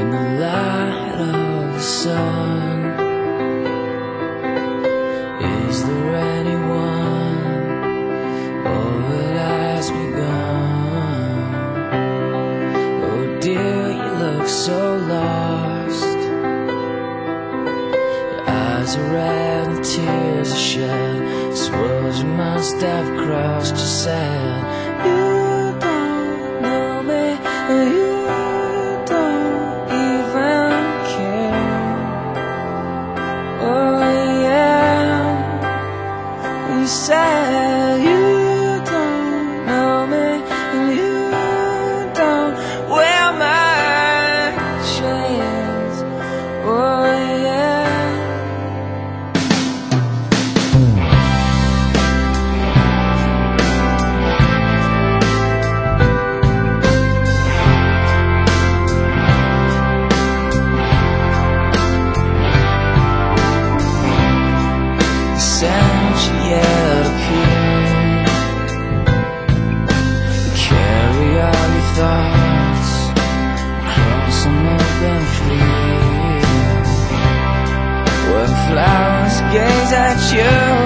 in the light of the sun. Is there anyone, or what has begun? Oh dear, you look so lost. Your eyes are red and tears are shed. This world you must have crossed, you said. You don't know me. gaze at you.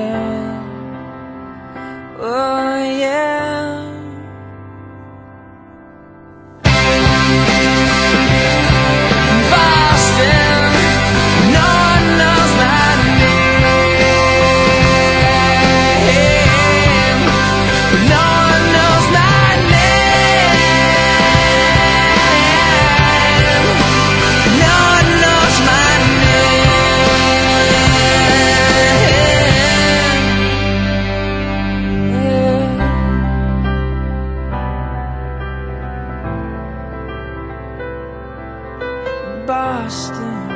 Boston.